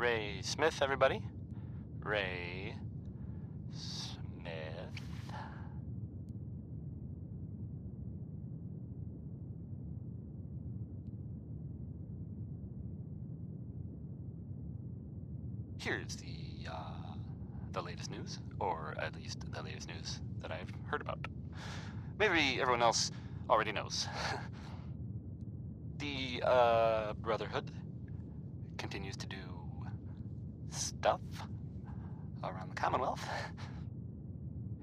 Ray Smith, everybody. Ray Smith. Here's the uh, the latest news, or at least the latest news that I've heard about. Maybe everyone else already knows. the uh, Brotherhood continues to do stuff around the Commonwealth.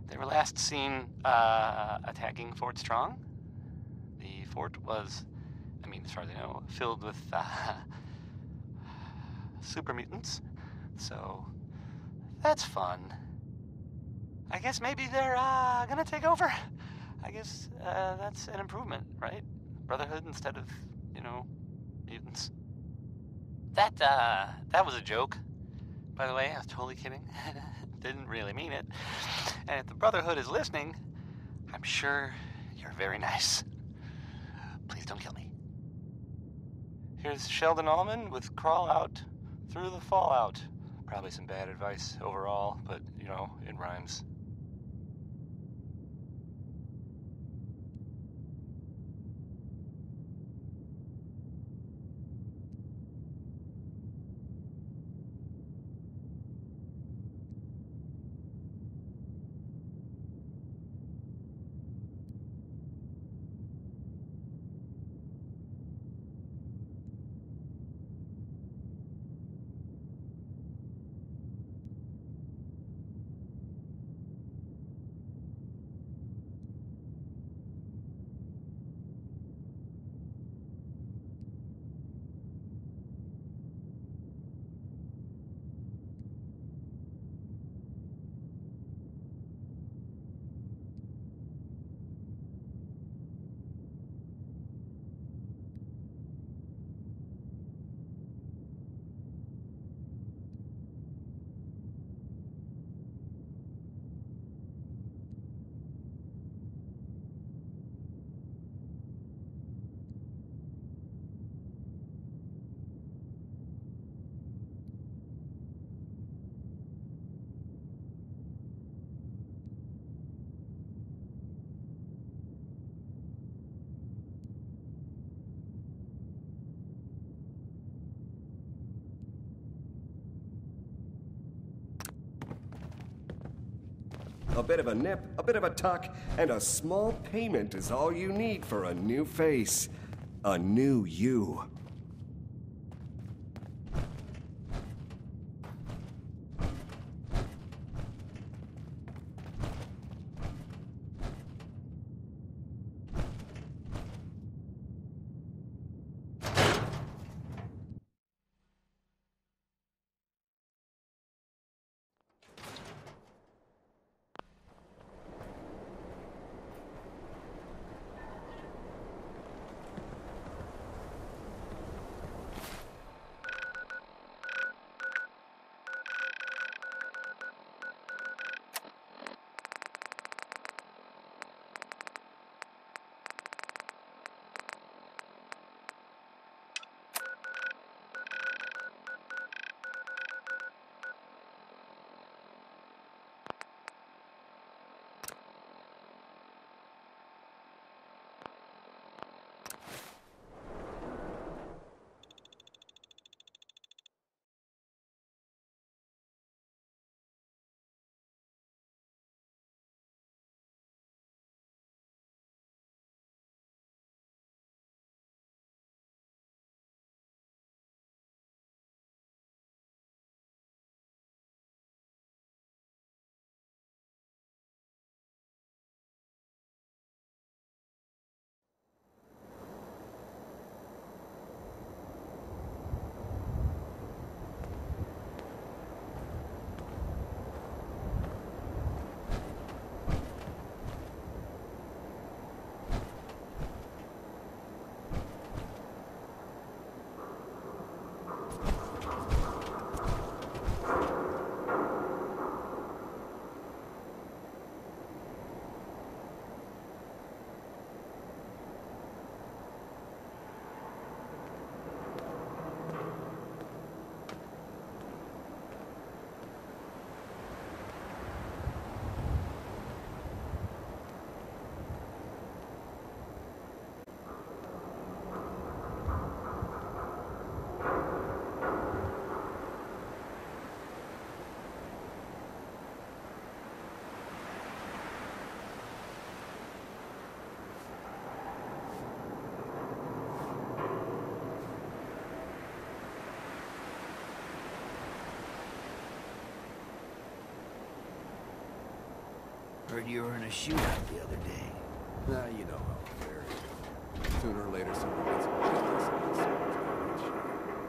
They were last seen uh, attacking Fort Strong. The fort was, I mean, as far as I know, filled with uh, super mutants. So that's fun. I guess maybe they're uh, gonna take over. I guess uh, that's an improvement, right? Brotherhood instead of, you know, mutants. That uh, that was a joke. By the way, I was totally kidding. Didn't really mean it. And if the Brotherhood is listening, I'm sure you're very nice. Please don't kill me. Here's Sheldon Allman with Crawl Out Through the Fallout. Probably some bad advice overall, but you know, it rhymes. A bit of a nip, a bit of a tuck, and a small payment is all you need for a new face. A new you. You were in a shootout the other day. Nah, you know how it fares. Sooner or later, someone gets injustice.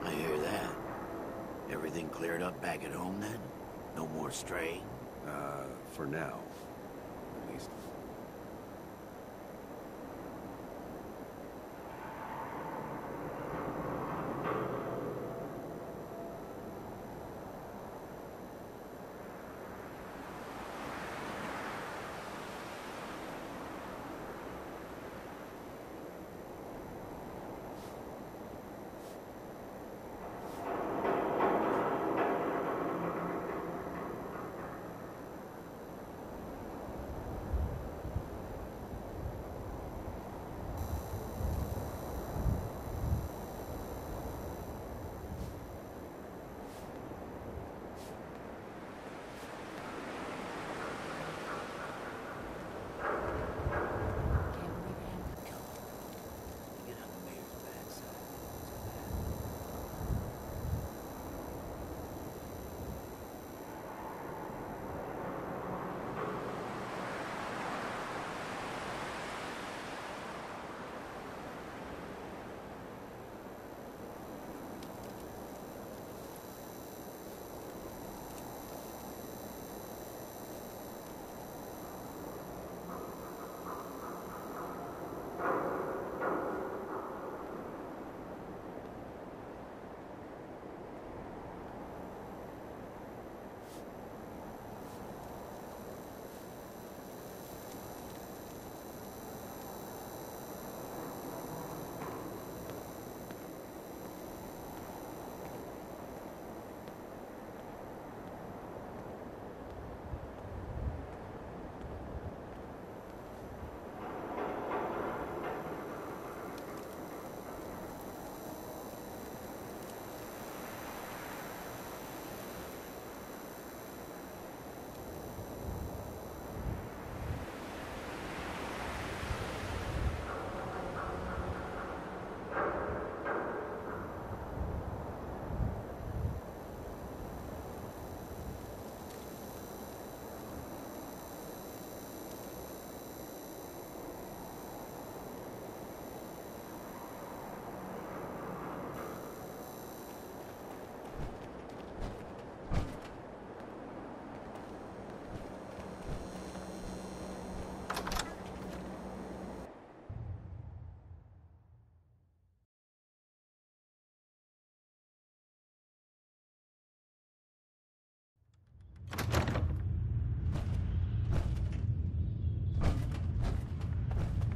I hear that. Everything cleared up back at home then? No more stray? Uh, for now, at least.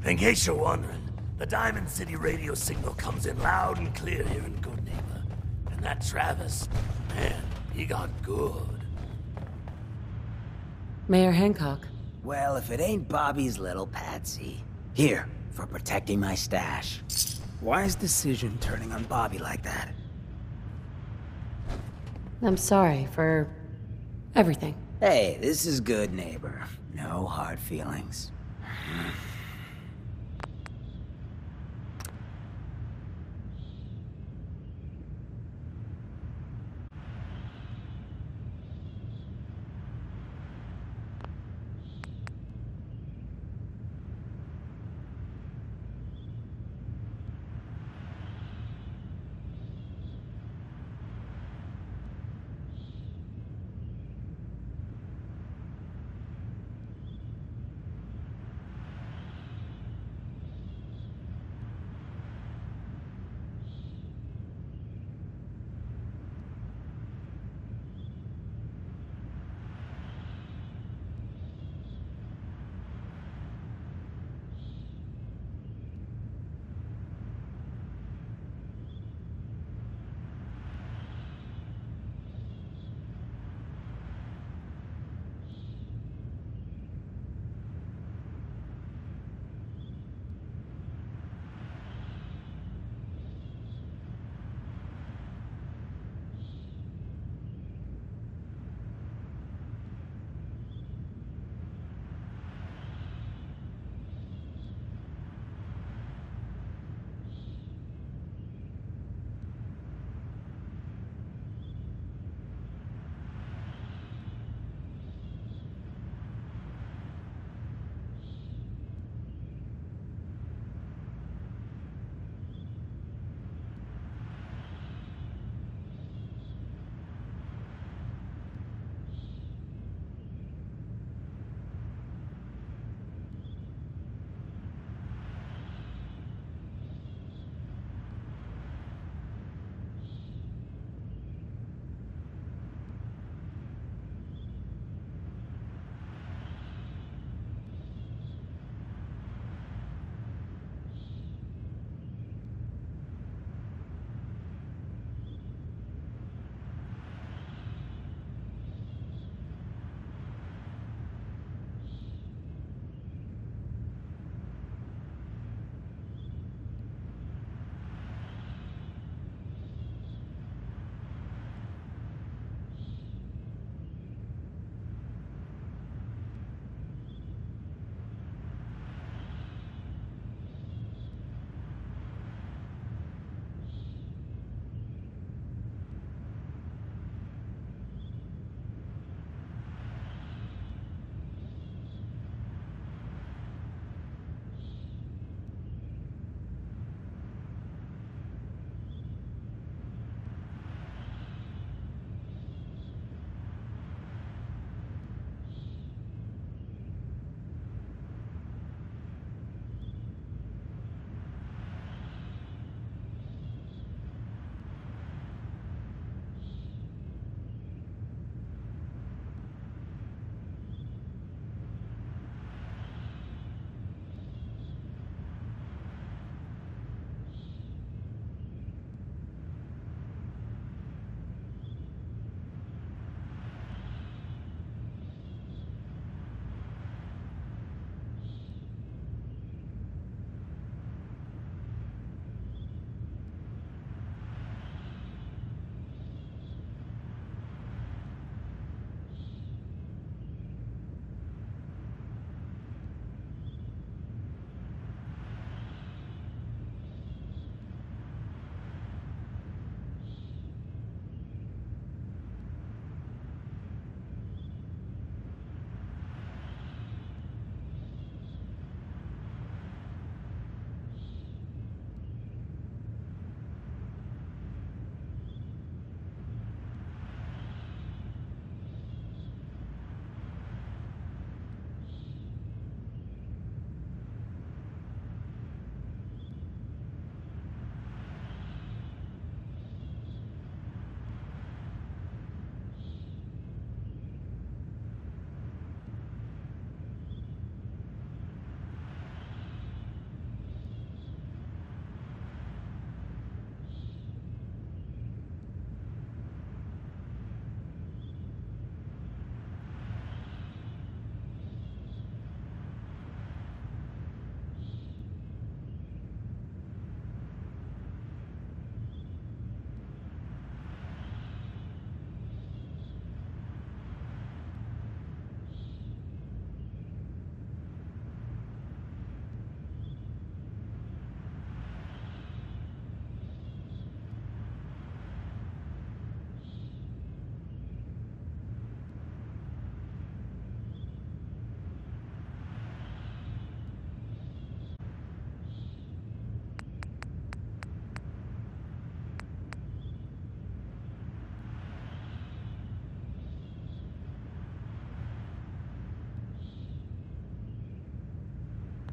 In case you're wondering, the Diamond City radio signal comes in loud and clear here in Goodneighbor. And that Travis, man, he got good. Mayor Hancock. Well, if it ain't Bobby's little patsy. Here, for protecting my stash. Wise decision turning on Bobby like that. I'm sorry for everything. Hey, this is good, neighbor. No hard feelings.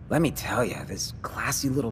Let me tell you, this classy little